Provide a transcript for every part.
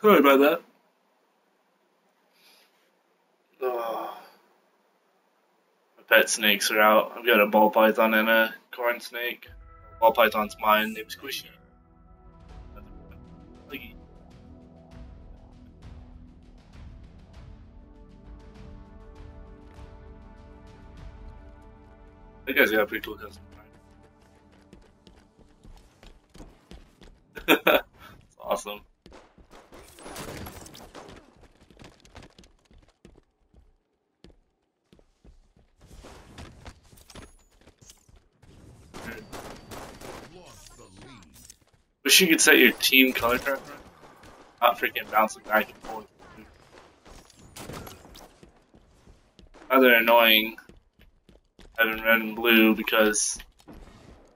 Sorry about that. Oh. My pet snakes are out. I've got a ball python and a corn snake. Ball python's mine, named Squishy. That guy's got a pretty cool custom. Awesome. Lost the lead. Wish you could set your team color preference. Not freaking bouncing back and forth. Rather annoying having red and blue because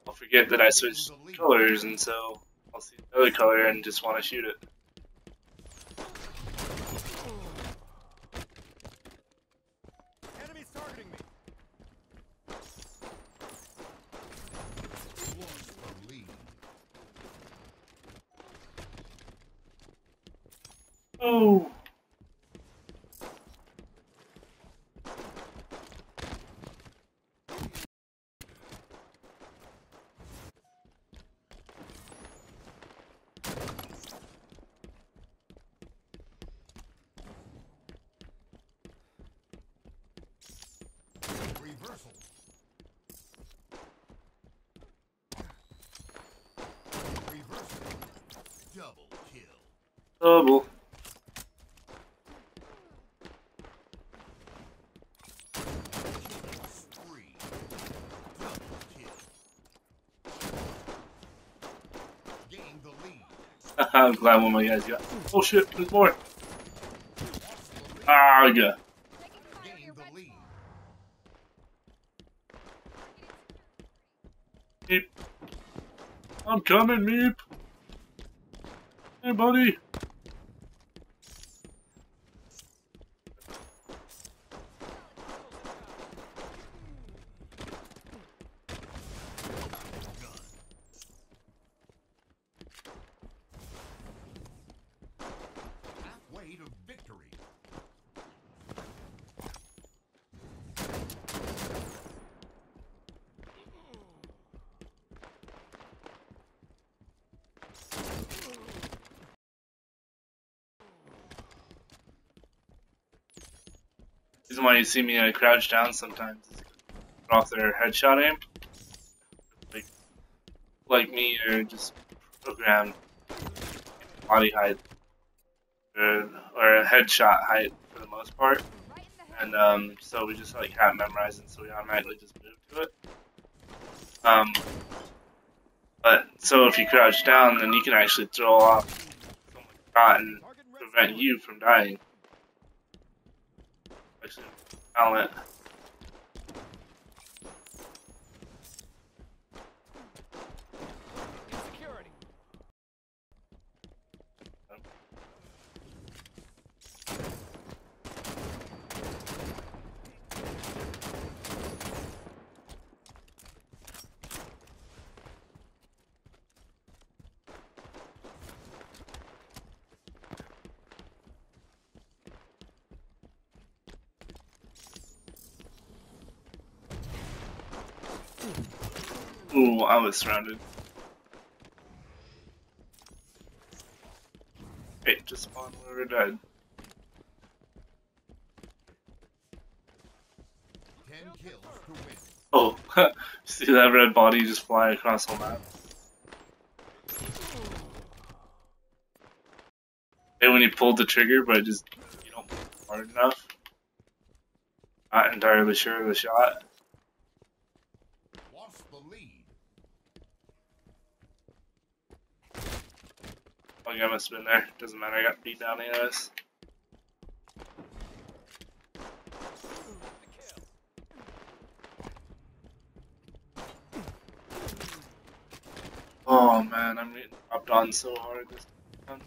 I'll forget that I switched colors and so I'll see another color and just want to shoot it. Enemies targeting me. Lost the lead. Oh. Reversal. Reversal. Double kill. Double. I'm glad one of my guys got. Oh shit, there's more. Ah, yeah. Meep. I'm coming, Meep. Hey, buddy. Gun. Halfway to victory. Reason why you see me uh, crouch down sometimes is off their headshot aim. Like, like me, or just programmed body height or, or a headshot height for the most part. And um, so we just like have memorizing, so we automatically just move to it. Um, but so if you crouch down, then you can actually throw off someone's shot and prevent you from dying. Talent. Ooh, I was surrounded. Hey, just spawn where we died. Oh, see that red body just fly across the map? And when you pulled the trigger, but just you don't it hard enough. Not entirely sure of the shot. Lost the lead. Yeah, I must have been there. Doesn't matter, I got beat down anyways. Oh man, I'm getting dropped on so hard this time.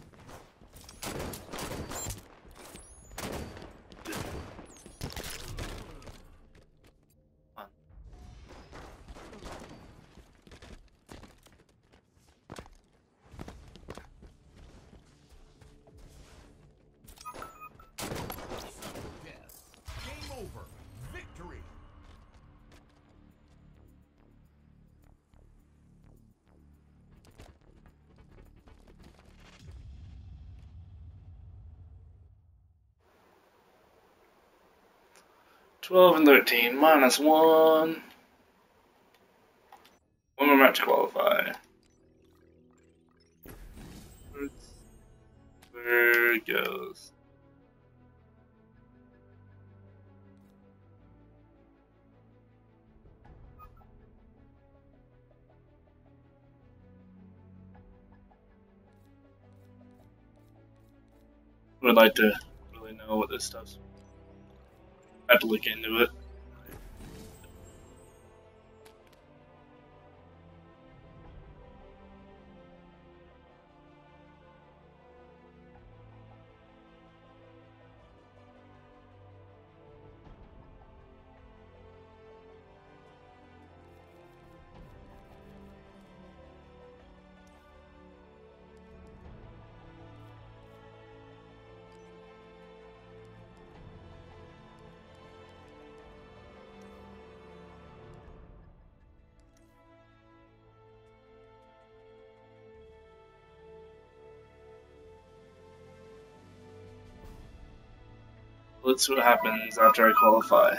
12 and 13, minus 1. One more match qualify. Where it goes. Would like to really know what this stuff's. Have to look into it. Let's see what happens after I qualify.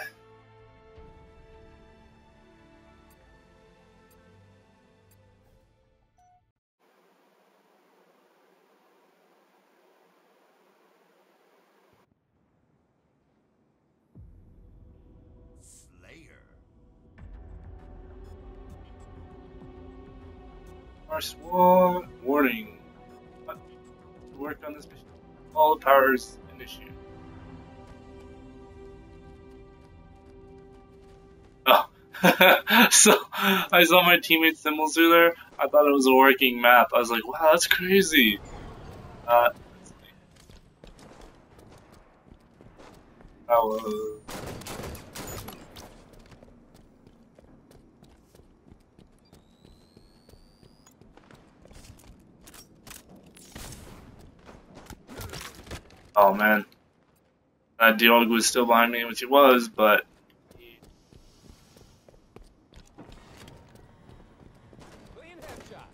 Slayer. Mars one warning. Work on this mission. All powers initiated. so I saw my teammate symbols through there. I thought it was a working map. I was like, wow, that's crazy. Uh, that was. Oh man. That Diog was still behind me, which he was, but he Clean headshot.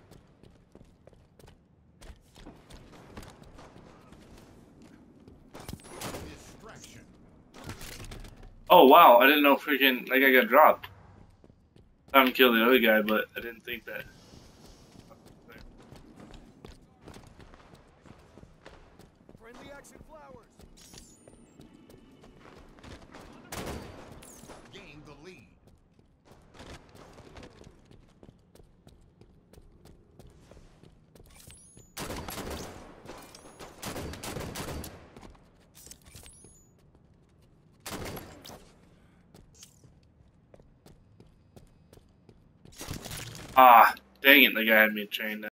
Distraction. Oh wow, I didn't know freaking like, I got dropped. To kill the other guy, but I didn't think that. Friendly action flowers. Gain the lead. Ah, dang it, the guy had me trained.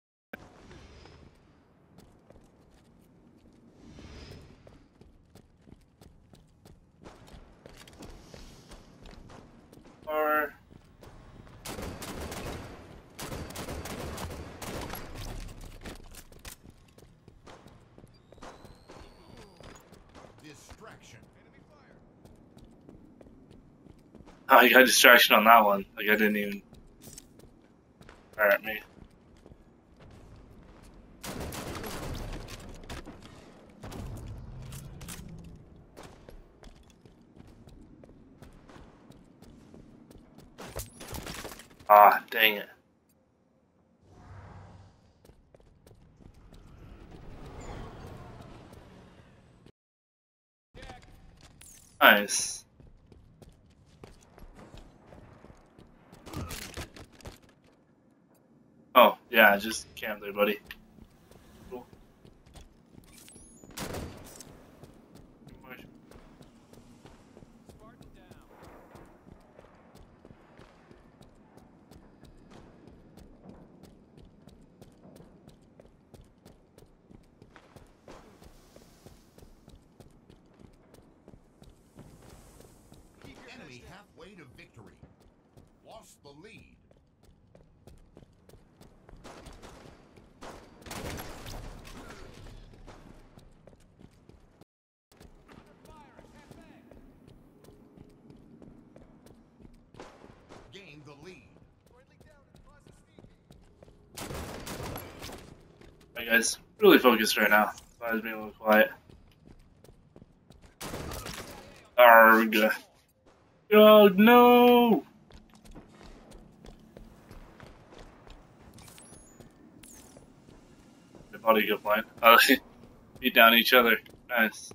Or Distraction. Oh, I got distraction on that one. Like I didn't even fire at me. Ah, dang it. Nice. Oh, yeah, just camp there, buddy. Cool. Spartan down. Keep your enemy halfway to victory. Lost the lead. Fire. Cafe. Gain the lead. Friendly down in the process sneaking. Guys, really focused right now. Why is being a little quiet? Arg. Oh no! Good body, good. Oh, beat down each other. Nice.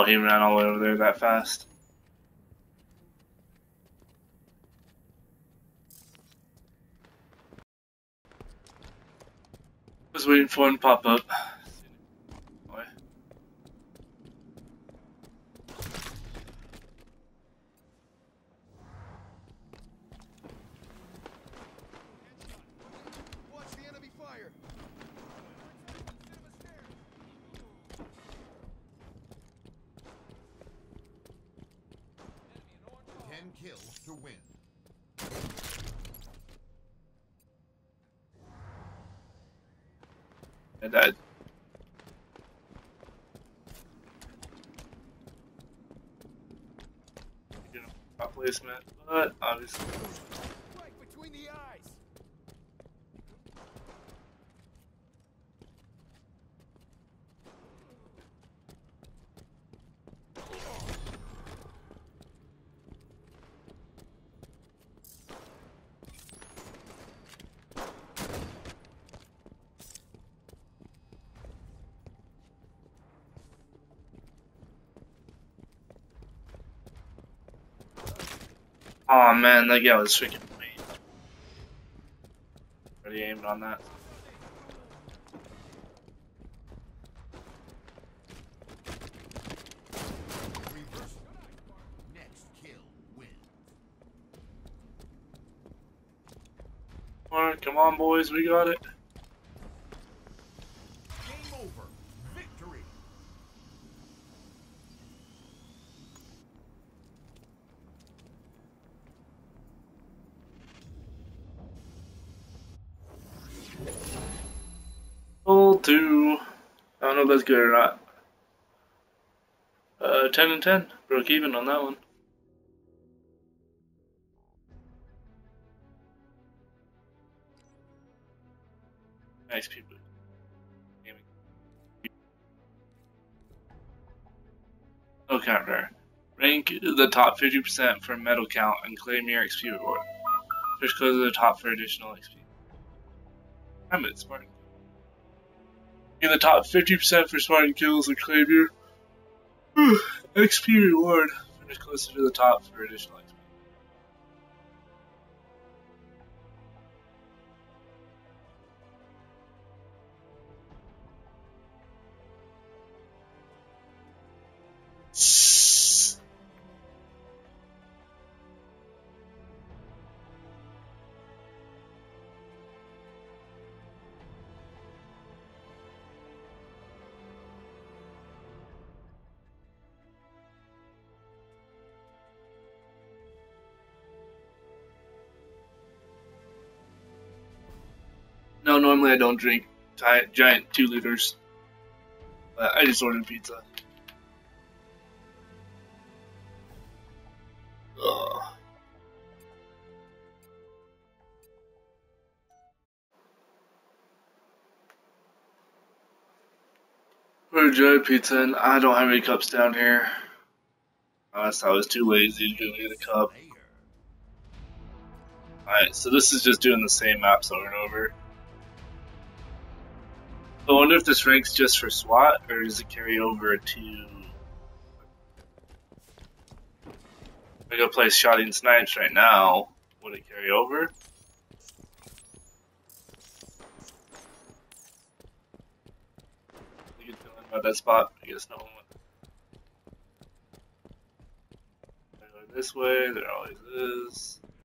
Oh, he ran all the way over there that fast. I Was waiting for him to pop up. Ten kills to win. I died. Top placement, but obviously. Right between the eyes. Oh man, that guy was freaking me. Already aimed on that. Alright, come on, boys, we got it. Two. I don't know if that's good or not. Uh, 10 and 10. Broke even on that one. Nice people. Oh, counter. Rank the top 50% for medal count and claim your XP reward. Just go to the top for additional XP. I'm at Spartan. In the top 50% for Spartan kills your whew, XP reward. Finish closer to the top for additional Normally I don't drink giant two liters. But I just ordered pizza. Ugh. Ordered giant pizza and I don't have any cups down here. Honest, I was too lazy to go get a cup. Alright, so this is just doing the same maps over and over. I wonder if this ranks just for SWAT, or does it carry over to... I go play Shotting Snipes right now, would it carry over? You good feeling about that spot? I guess no one. I go this way, there always is.